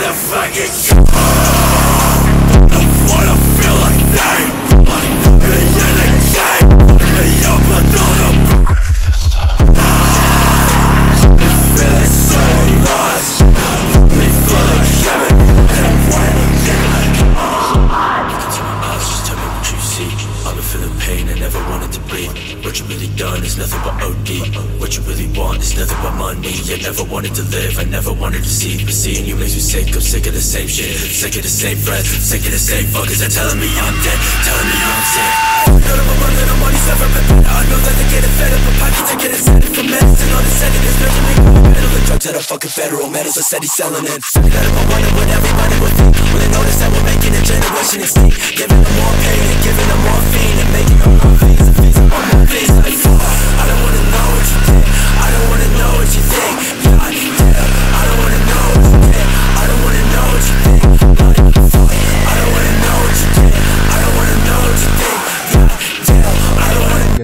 it's I wanna feel like they nothing but OD What you really want is nothing but money. You never wanted to live, I never wanted to see But seeing you makes me sick, I'm sick of the same shit. Sick of the same friends, sick of the same fuckers They're telling me I'm dead, telling me I'm sick. None of my money, no money's never been better I know that they're getting fed up, but pockets are getting set for medicine All the senators, there's a ring Medal the drugs that are fucking federal medals I said he's selling it. Out of my wonder what everybody would think. When they notice that we're making a generation extinct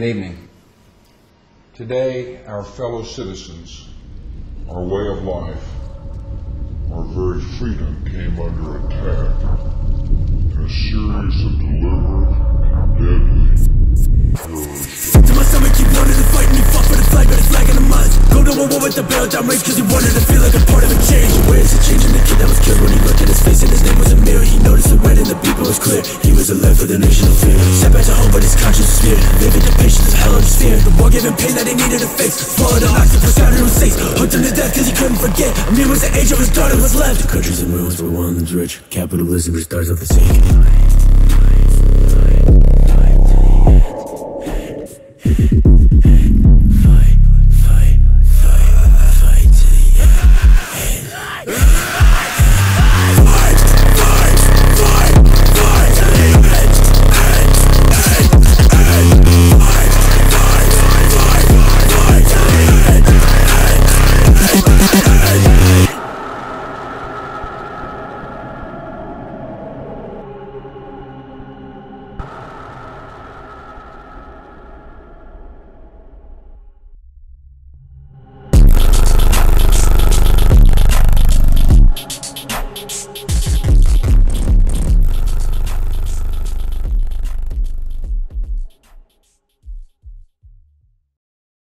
Good evening. Today, our fellow citizens, our way of life, our very freedom came under attack in a series of deliberate and deadly terrorist To my stomach, keep wanting to fight me. Fought for the flag, but it's lagging a month. Go to a war with the barrel down range Cause he wanted to feel like a part of a change. Where's the change in the kid that was killed When he looked at his face and his name was a mirror He noticed the red and the people was clear fear. Sent back to home, but his conscience was seared Living the patience of hell and fear. The war him pain that he needed to face. Followed the octopus out in six Hooked him to death cause he couldn't forget. I mean, was the age of his daughter was left. The country's in ruins, but one of them's rich. Capitalism is stars of the sea